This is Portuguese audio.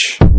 Podcast.